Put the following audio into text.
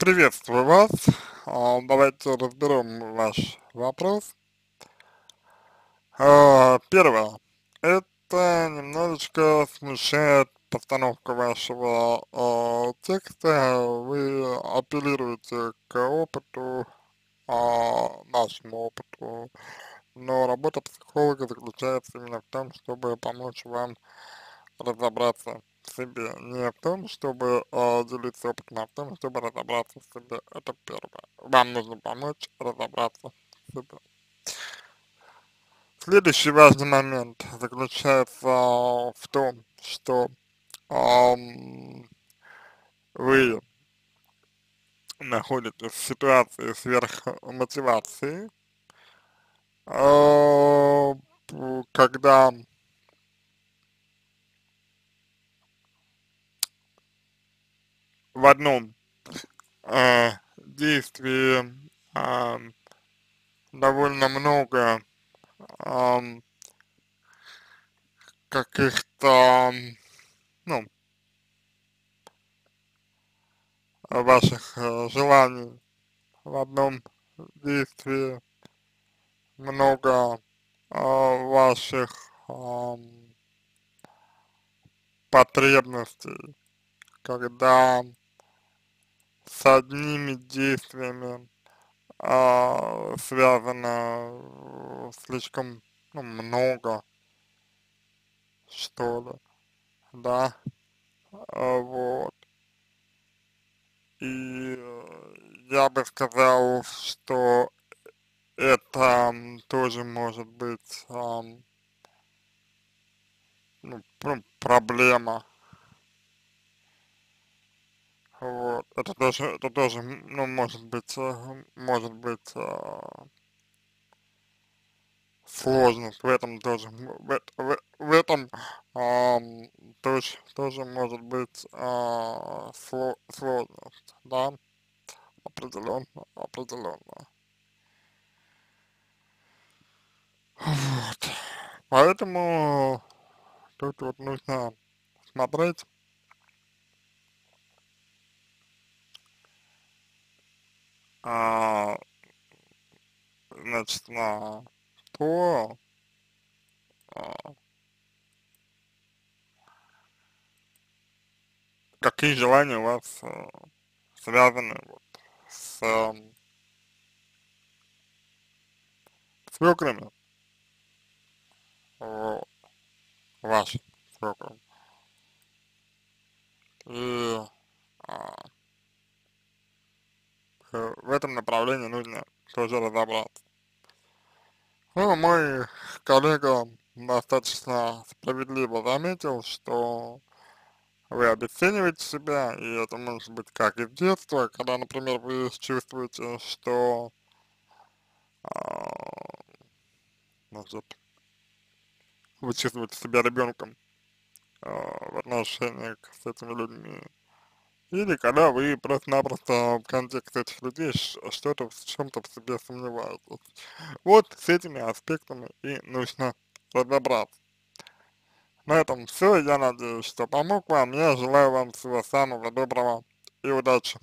Приветствую вас. А, Давайте разберем ваш вопрос. А, Первое. Это немножечко смущает постановку вашего а, текста. Вы апеллируете к опыту, нашему опыту, но работа психолога заключается именно в том, чтобы помочь вам разобраться себе. Не в том, чтобы э, делиться опытом, а в том, чтобы разобраться в себе. Это первое. Вам нужно помочь разобраться в себе. Следующий важный момент заключается э, в том, что ам, вы находитесь в ситуации сверхмотивации, э, когда в одном э, действии ам, довольно много ам, каких-то, ну, ваших э, желаний, в одном действии много э, ваших ам, потребностей, когда с одними действиями а, связано э, слишком ну, много, что ли, да, А, вот. И э, я бы сказал, что это тоже может быть ам, ну, пр- проблема, вот. Это тоже, это тоже, ну, может быть, э, может быть а, сложность в этом тоже, в, в, в этом ам, тоже, тоже может быть а, сло- сложность, да, определенно, определенно. Вот. Поэтому тут вот нужно смотреть, а, значит, на то, а, какие желания у вас э, связаны вот с эм, свекрами, вот, вашими свекрами. И а, э, в этом направлении нужно тоже разобраться. Ну, мой коллега достаточно справедливо заметил, что вы обесцениваете себя, и это может быть как из детства, когда, например, вы чувствуете, что, а, вы чувствуете себя ребенком в отношениях с этими людьми, или когда вы просто-напросто в контексте этих людей что-то, в чем-то в себе сомневаетесь. Вот с этими аспектами и нужно разобраться. На этом все. Я надеюсь, что помог вам. Я желаю вам всего самого доброго и удачи.